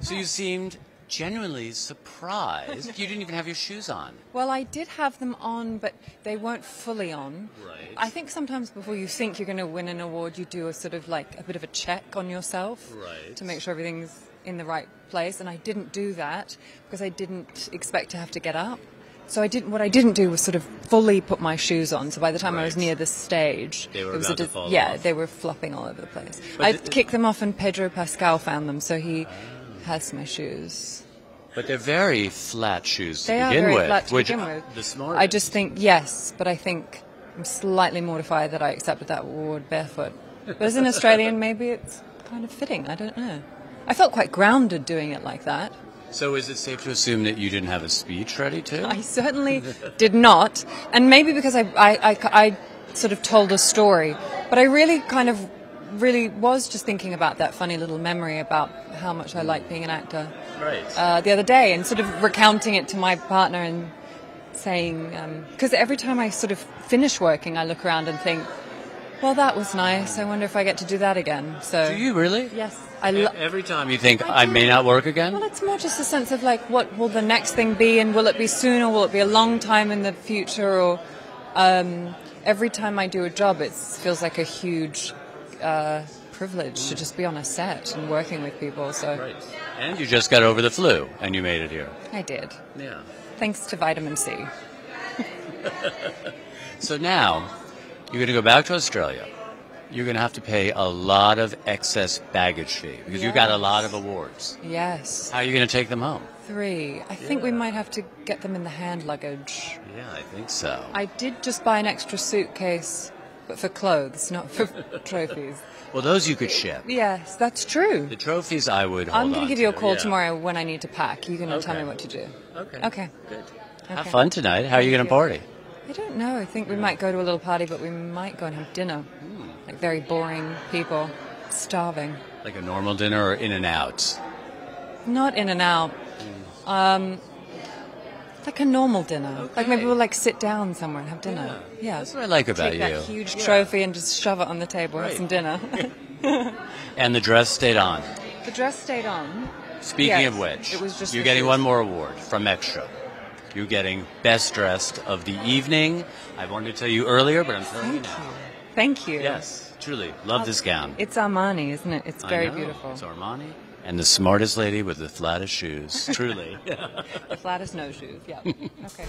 So you seemed genuinely surprised. you didn't even have your shoes on. Well, I did have them on, but they weren't fully on. Right. I think sometimes before you think you're going to win an award, you do a sort of like a bit of a check on yourself Right. to make sure everything's in the right place. And I didn't do that because I didn't expect to have to get up. So I didn't. What I didn't do was sort of fully put my shoes on. So by the time I was near the stage, They were it was about a to fall yeah, off. they were flopping all over the place. But I the- kicked them off, and Pedro Pascal found them, so he has my shoes. But they're very flat shoes to They are begin very with. flat to which begin with. The smart. I just think yes, but I think I'm slightly mortified that I accepted that award barefoot. But as an Australian, maybe it's kind of fitting. I don't know. I felt quite grounded doing it like that. So is it safe to assume that you didn't have a speech ready too? I certainly did not, and maybe because I, I, I, I sort of told a story, but I really kind of really was just thinking about that funny little memory about how much I like being an actor. right. uh, the other day and sort of recounting it to my partner and saying, because every time I sort of finish working, I look around and think, well, that was nice. I wonder if I get to do that again. So, Do you really? yes, I lo- Every time you think I I, may not work again. Well, it's more just a sense of like, what will the next thing be, and will it be soon, or will it be a long time in the future, or um, every time I do a job, it feels like a huge uh, privilege to just be on a set and working with people. So Right. And you just got over the flu, and you made it here. I did, Yeah. thanks to vitamin C. So now you're going to go back to Australia. You're going to have to pay a lot of excess baggage fee because you got a lot of awards. Yes. How are you going to take them home? Three. I think we might have to get them in the hand luggage. Yeah, I think so. I did just buy an extra suitcase, but for clothes, not for trophies. Well, those you could ship. Yes, that's true. The trophies I would. I'm going to give you a call yeah. tomorrow when I need to pack. You're going to tell me what to do. Okay. Okay. Good. Have fun tonight. How are you going to party? I don't know. I think we might go to a little party, but we might go and have dinner. Hmm. Like very boring people, starving. Like a normal dinner or In-N-Out? Not In-N-Out. Hmm. Um, like a normal dinner. Like maybe we'll like sit down somewhere and have dinner. Yeah. That's what I like about Take you. that huge Yeah. trophy and just shove it on the table, have Right. some dinner. And the dress stayed on. the dress stayed on. Speaking Yes, of which, it was just you're getting one more award from Extra. You're getting Best Dressed of the Evening. I wanted to tell you earlier, but I'm telling you now. you. Thank you. Yes, truly. Love this gown. It's Armani, isn't it? It's very beautiful. It's Armani. And the smartest lady with the flattest shoes. Truly. Flat as no shoes. Yeah. okay.